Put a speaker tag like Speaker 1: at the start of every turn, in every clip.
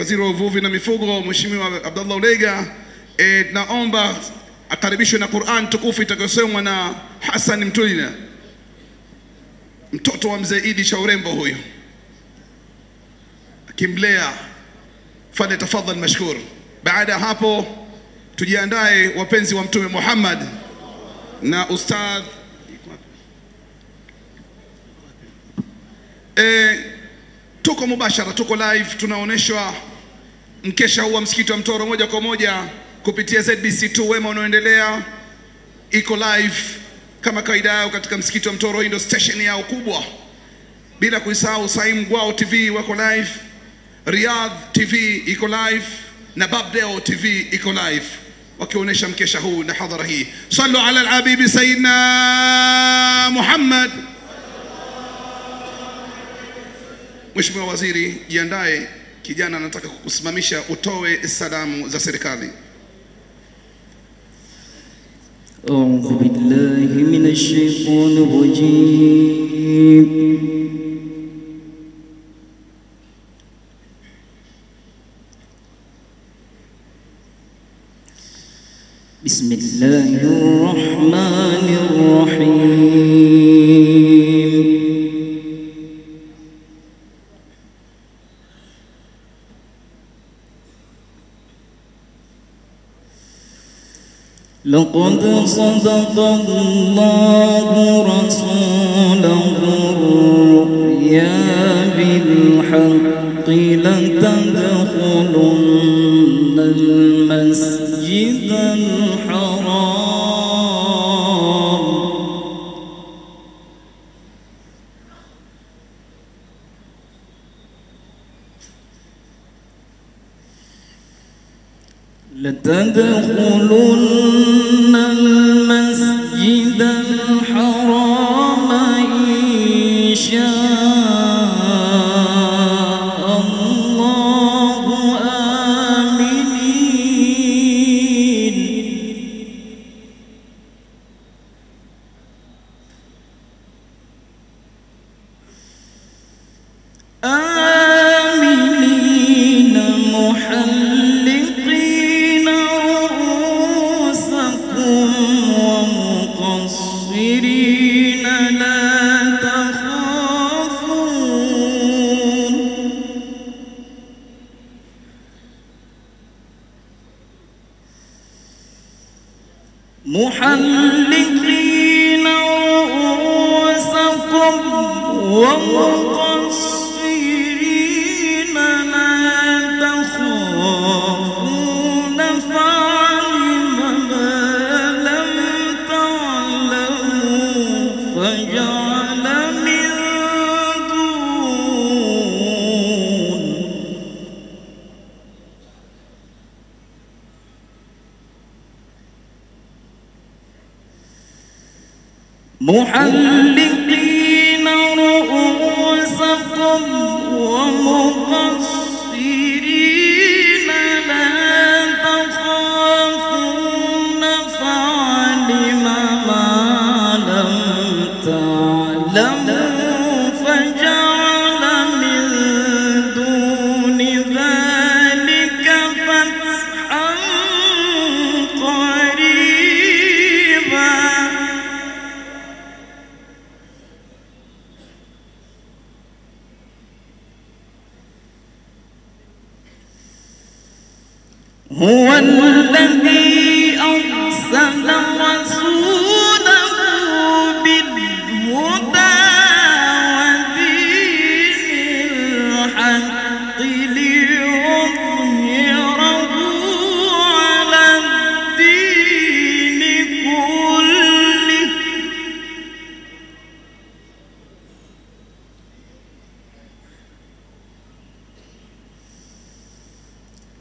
Speaker 1: waziri wa uvuvi na mifugo Mheshimiwa Abdallah Ulega e, naomba akaribishwe na Qur'an tukufu itakayosomwa na Hassan Mtulina, mtoto wa mzee Idi cha urembo huyu, akimlea fale. Tafadhal mashkur. Baada ya hapo, tujiandae wapenzi wa Mtume Muhammad na ustadh e, tuko mubashara, tuko live, tunaonyeshwa mkesha huu wa msikiti wa Mtoro moja kwa moja kupitia ZBC2 wema unaoendelea, iko live kama kawaida yao katika msikiti wa Mtoro. Hii ndio station yao kubwa, bila kuisahau Saim Gwao TV wako live, Riyadh TV iko live na Babdeo TV iko live wakionyesha mkesha huu na hadhara hii. Sallu ala alhabibi sayyidina Muhammad. Mheshimiwa Waziri, jiandae, kijana anataka kukusimamisha utoe salamu za serikali.
Speaker 2: أعوذ بالله من الشيطان الرجيم بسم الله الرحمن الرحيم لقد صدق الله رسوله الرؤيا بالحق لتدخلن المسجد الحرام لتدخلن المسجد الحرام إن شاء محلقين رؤوسكم ومقصرين محلقين الذي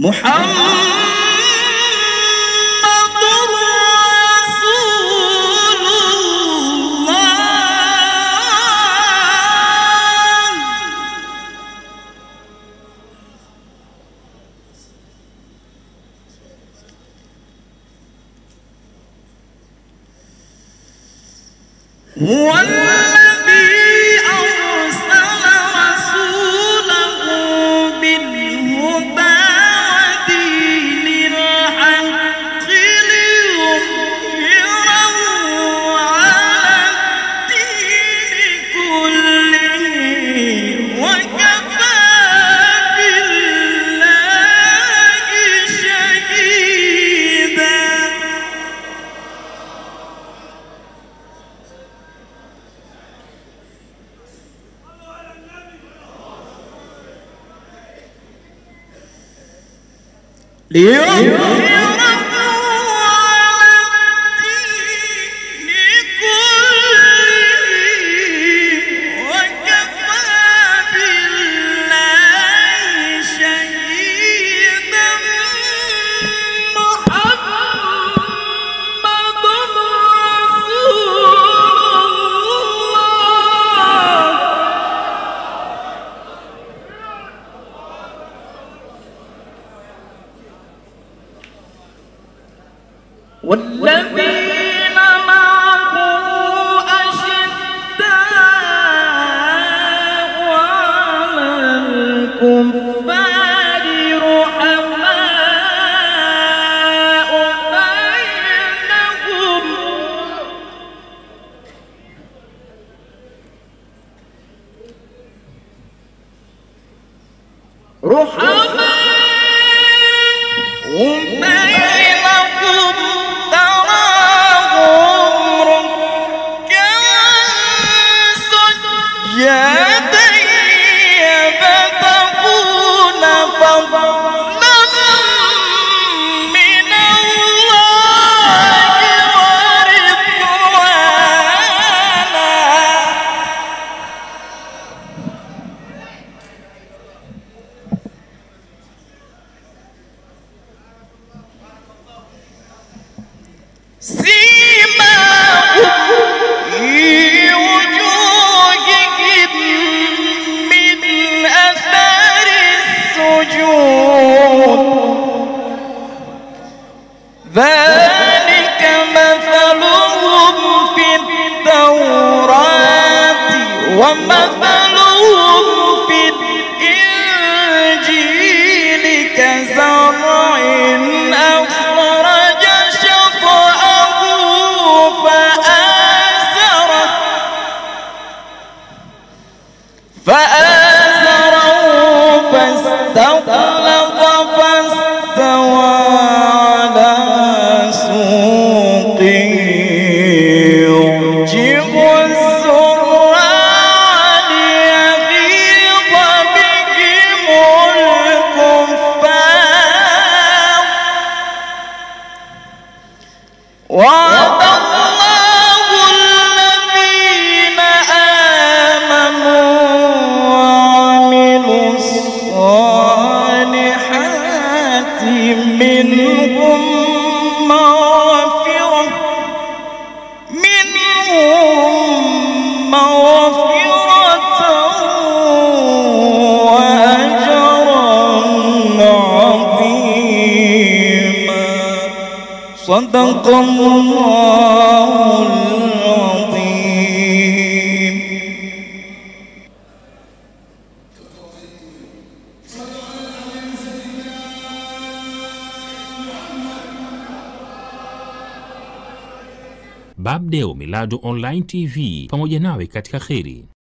Speaker 2: محمد هو Eu? Eu? والذين معه أشداء على One, one, one. صدق الله العظيم
Speaker 3: Bab Deo Miladu Online TV pamoja nawe katika kheri.